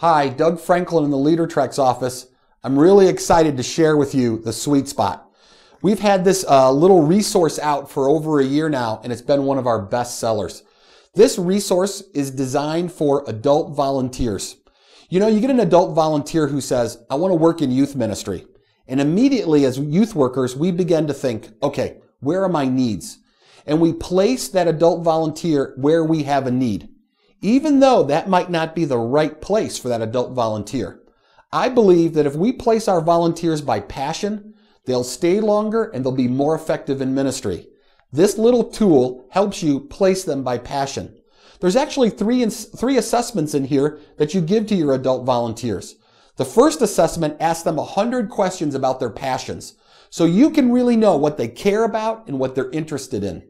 Hi, Doug Franklin in the LeaderTreks office. I'm really excited to share with you the sweet spot. We've had this uh, little resource out for over a year now, and it's been one of our best sellers. This resource is designed for adult volunteers. You know, you get an adult volunteer who says, I want to work in youth ministry. And immediately as youth workers, we begin to think, okay, where are my needs? And we place that adult volunteer where we have a need even though that might not be the right place for that adult volunteer. I believe that if we place our volunteers by passion, they'll stay longer and they'll be more effective in ministry. This little tool helps you place them by passion. There's actually three, three assessments in here that you give to your adult volunteers. The first assessment asks them 100 questions about their passions, so you can really know what they care about and what they're interested in.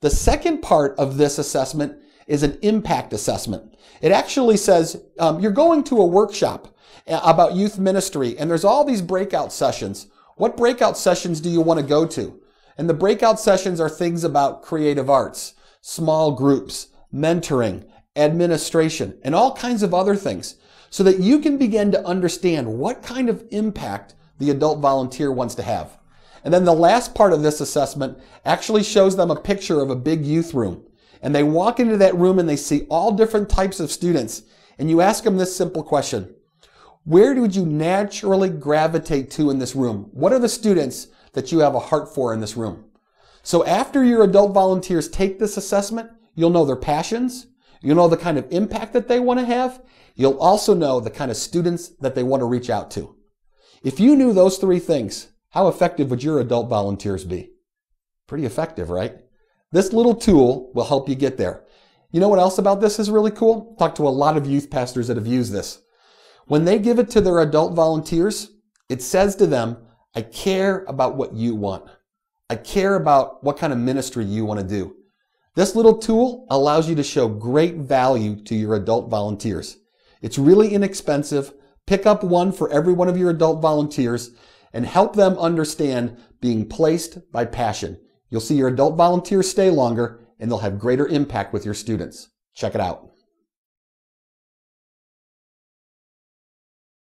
The second part of this assessment is an impact assessment. It actually says um, you're going to a workshop uh, about youth ministry and there's all these breakout sessions. What breakout sessions do you want to go to? And the breakout sessions are things about creative arts, small groups, mentoring, administration, and all kinds of other things so that you can begin to understand what kind of impact the adult volunteer wants to have. And then the last part of this assessment actually shows them a picture of a big youth room and they walk into that room and they see all different types of students. And you ask them this simple question. Where would you naturally gravitate to in this room? What are the students that you have a heart for in this room? So after your adult volunteers take this assessment, you'll know their passions. You'll know the kind of impact that they want to have. You'll also know the kind of students that they want to reach out to. If you knew those three things, how effective would your adult volunteers be? Pretty effective, right? This little tool will help you get there. You know what else about this is really cool? Talk to a lot of youth pastors that have used this. When they give it to their adult volunteers, it says to them, I care about what you want. I care about what kind of ministry you want to do. This little tool allows you to show great value to your adult volunteers. It's really inexpensive. Pick up one for every one of your adult volunteers and help them understand being placed by passion. You'll see your adult volunteers stay longer and they'll have greater impact with your students. Check it out.